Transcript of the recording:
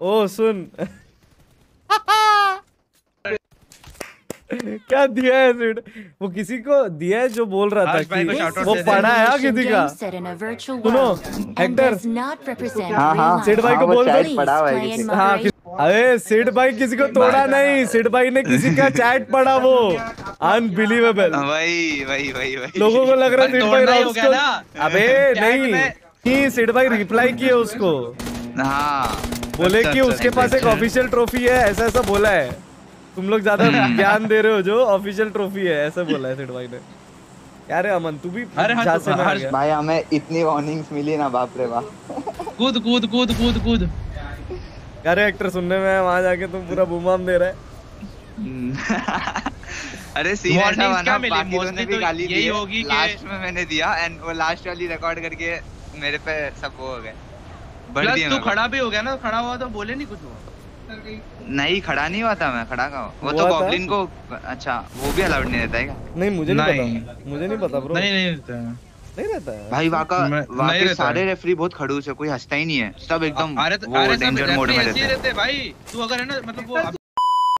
ओ सुन। क्या दिया है सीट वो किसी को दिया है जो बोल रहा था भाई को वो। पढ़ा है हाँ किसी का? सुनो, represent हाँ, हाँ। सेठ भाई को बोल हुआ है। हाँ अरे सेठ भाई किसी को तोड़ा नहीं सेठ भाई ने किसी का चैट पढ़ा वो। अनबिलीवेबल वही वही वही वही। लोगों को लग रहा है सेठ भाई। अबे नहीं। सेठ भाई रिप्लाई किए उसको। हाँ। बोले अच्छा, कि अच्छा, उसके पास एक अच्छा। ऑफिशियल ट्रॉफी है ऐसा ऐसा बोला है। तुम लोग ज़्यादा हम्म। ज्ञान दे रहे हो जो ऑफिशियल ट्रॉफी है ऐसा बोला है सेठ भाई ने। क्या रे अमन तू भी अरे हाँ, तू से गया। भाई हमें इतनी वार्निंग्स मिली ना बाप रे बाप। कूद कूद कूद कूद कूद। क्या रे एक्टर सुनने में वहाँ जाके तुम पूरा बुमाम दे रहे। अरे सीन ऐसा बना क्या मिली? बाकी Mostly ने भी तो गाली यही दी होगी कि- लास्ट में मैंने दिया एंड वो लास्ट वाली रिकॉर्ड करके मेरे पे सब वो हो गए। प्लस दिया तू खड़ा भी हो गया ना खड़ा हुआ तो बोले नहीं कुछ हुआ नहीं खड़ा नहीं हुआ था मैं खड़ा का वो तो गॉब्लिन को अच्छा वो भी अलाउड नहीं रहता है क्या? नहीं मुझे नहीं नहीं। पता मुझे नहीं पता ब्रो नहीं नहीं रहता है। नहीं रहता है। भाई वहाँ का मैं- वहाँ के सारे रेफरी बहुत खड़ूस है कोई हंसता ही नहीं है। सब एकदम अरे तो- अरे सब डेंजर मोड में रहते हैं। भाई। तू अगर है ना मतलब वो